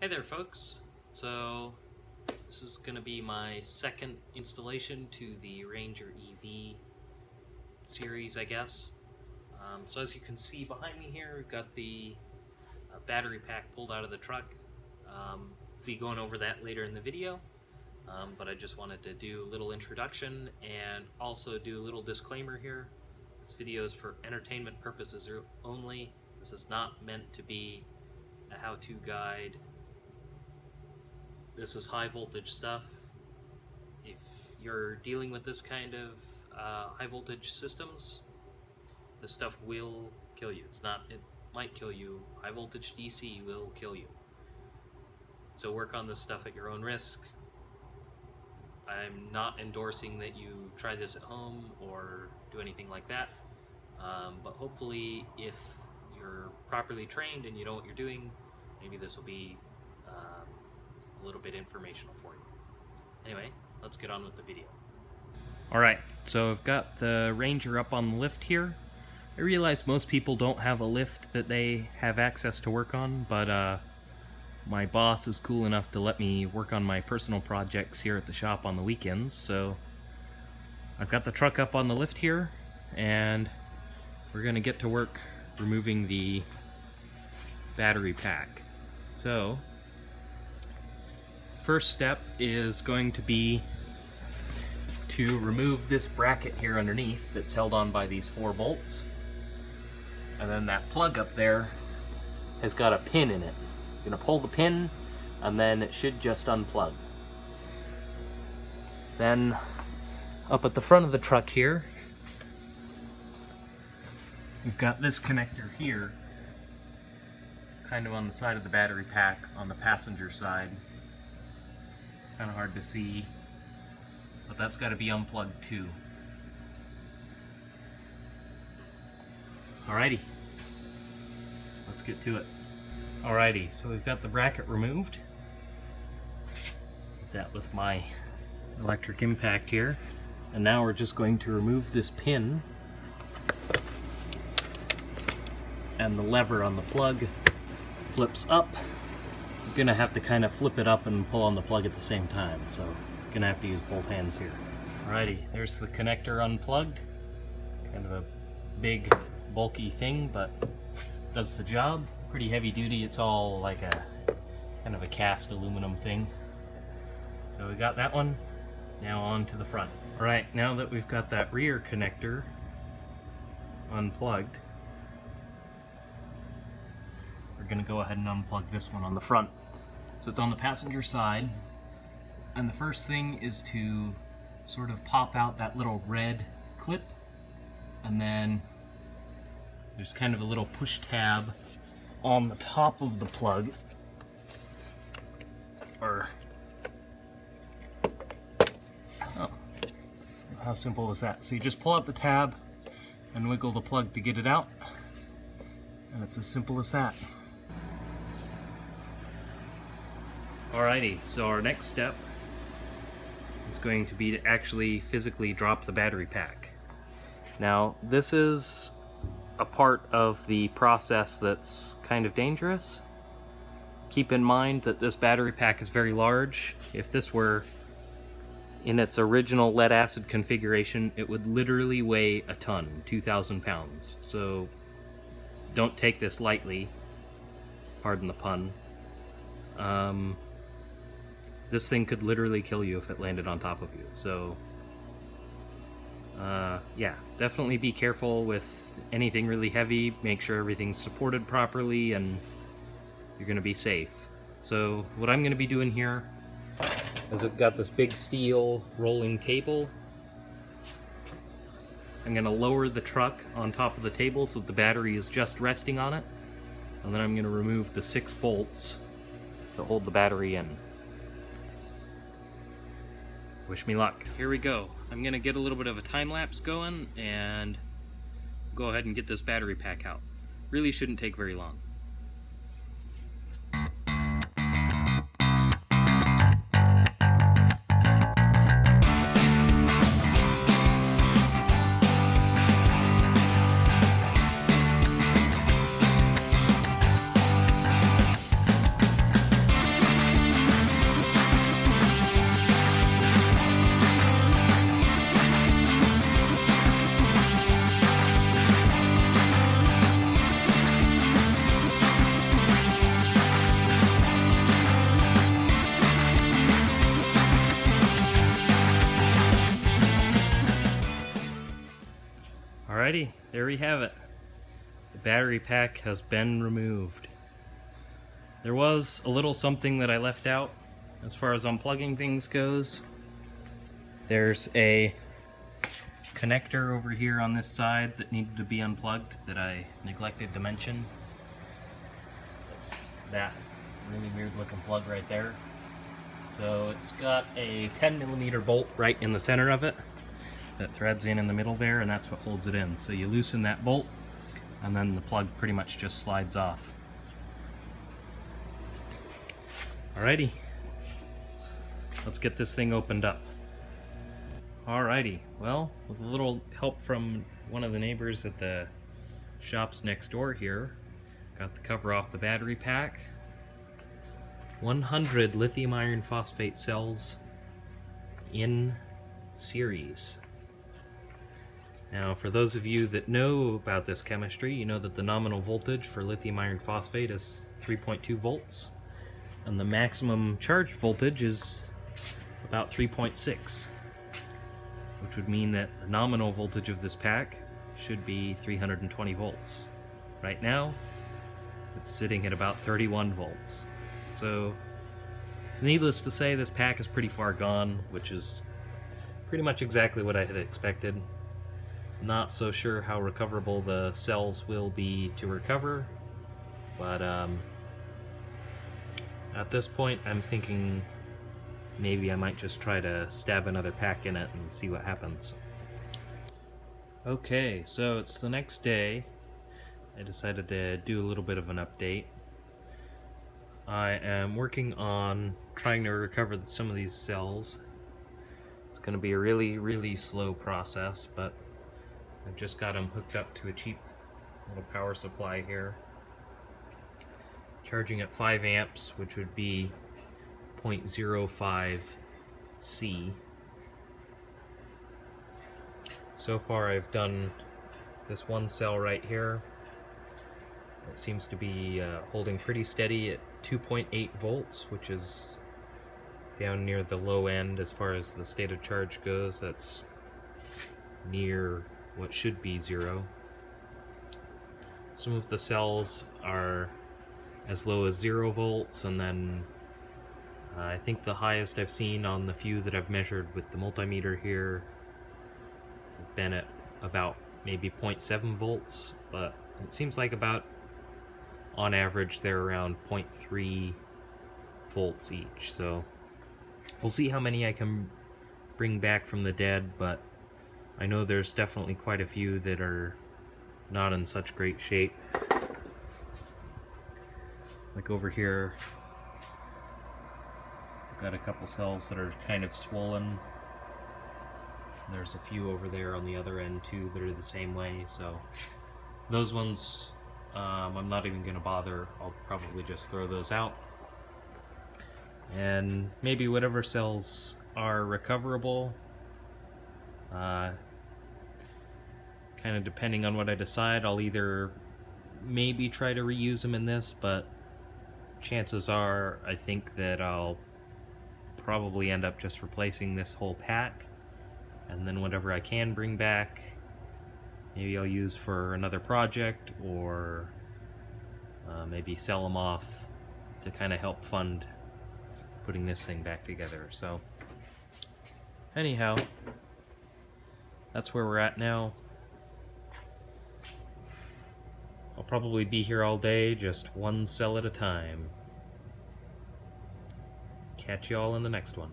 Hey there folks. So this is going to be my second installation to the Ranger EV series I guess. Um, so as you can see behind me here we've got the uh, battery pack pulled out of the truck. Um, be going over that later in the video. Um, but I just wanted to do a little introduction and also do a little disclaimer here. This video is for entertainment purposes only. This is not meant to be a how-to guide. This is high voltage stuff. If you're dealing with this kind of uh, high voltage systems, this stuff will kill you. It's not, it might kill you. High voltage DC will kill you. So work on this stuff at your own risk. I'm not endorsing that you try this at home or do anything like that. Um, but hopefully if you're properly trained and you know what you're doing, maybe this will be um, a little bit informational for you. Anyway, let's get on with the video. Alright, so I've got the Ranger up on the lift here. I realize most people don't have a lift that they have access to work on, but uh, my boss is cool enough to let me work on my personal projects here at the shop on the weekends, so I've got the truck up on the lift here, and we're gonna get to work removing the battery pack. So, first step is going to be to remove this bracket here underneath that's held on by these four bolts. And then that plug up there has got a pin in it. You're gonna pull the pin and then it should just unplug. Then up at the front of the truck here, we've got this connector here, kind of on the side of the battery pack on the passenger side. Kind of hard to see, but that's got to be unplugged too. Alrighty, let's get to it. Alrighty, so we've got the bracket removed. That with my electric impact here. And now we're just going to remove this pin and the lever on the plug flips up. Gonna have to kind of flip it up and pull on the plug at the same time, so gonna have to use both hands here. Alrighty, there's the connector unplugged. Kind of a big, bulky thing, but does the job. Pretty heavy duty, it's all like a kind of a cast aluminum thing. So we got that one, now on to the front. Alright, now that we've got that rear connector unplugged, we're to go ahead and unplug this one on the front. So it's on the passenger side, and the first thing is to sort of pop out that little red clip, and then there's kind of a little push tab on the top of the plug, or oh, how simple is that? So you just pull out the tab and wiggle the plug to get it out, and it's as simple as that. Alrighty, so our next step is going to be to actually physically drop the battery pack. Now, this is a part of the process that's kind of dangerous. Keep in mind that this battery pack is very large. If this were in its original lead acid configuration, it would literally weigh a ton, 2,000 pounds. So don't take this lightly, pardon the pun. Um, this thing could literally kill you if it landed on top of you. So, uh, yeah, definitely be careful with anything really heavy. Make sure everything's supported properly and you're going to be safe. So what I'm going to be doing here is I've got this big steel rolling table. I'm going to lower the truck on top of the table so the battery is just resting on it. And then I'm going to remove the six bolts to hold the battery in. Wish me luck. Here we go. I'm gonna get a little bit of a time lapse going and go ahead and get this battery pack out. Really shouldn't take very long. Alrighty, there we have it. The battery pack has been removed. There was a little something that I left out as far as unplugging things goes. There's a connector over here on this side that needed to be unplugged that I neglected to mention. It's that really weird looking plug right there. So it's got a 10 millimeter bolt right in the center of it that threads in in the middle there and that's what holds it in. So you loosen that bolt and then the plug pretty much just slides off. Alrighty, let's get this thing opened up. Alrighty, well, with a little help from one of the neighbors at the shops next door here, got the cover off the battery pack. 100 lithium iron phosphate cells in series. Now, for those of you that know about this chemistry, you know that the nominal voltage for lithium iron phosphate is 3.2 volts, and the maximum charge voltage is about 3.6 which would mean that the nominal voltage of this pack should be 320 volts. Right now, it's sitting at about 31 volts. So, needless to say, this pack is pretty far gone, which is pretty much exactly what I had expected. Not so sure how recoverable the cells will be to recover, but um, at this point I'm thinking maybe I might just try to stab another pack in it and see what happens. Okay, so it's the next day. I decided to do a little bit of an update. I am working on trying to recover some of these cells. It's going to be a really, really slow process, but I've just got them hooked up to a cheap little power supply here. Charging at 5 amps, which would be 0.05 C. So far I've done this one cell right here. It seems to be uh, holding pretty steady at 2.8 volts, which is down near the low end as far as the state of charge goes. That's near what should be zero. Some of the cells are as low as zero volts and then uh, I think the highest I've seen on the few that I've measured with the multimeter here have been at about maybe 0.7 volts, but it seems like about on average they're around 0.3 volts each. So we'll see how many I can bring back from the dead, but I know there's definitely quite a few that are not in such great shape. Like over here, I've Got a couple cells that are kind of swollen. There's a few over there on the other end too that are the same way, so those ones um, I'm not even going to bother. I'll probably just throw those out. And maybe whatever cells are recoverable, uh, kind of depending on what I decide, I'll either maybe try to reuse them in this, but chances are I think that I'll probably end up just replacing this whole pack. And then whatever I can bring back maybe I'll use for another project or uh, maybe sell them off to kind of help fund putting this thing back together. So anyhow that's where we're at now I'll probably be here all day just one cell at a time catch you all in the next one.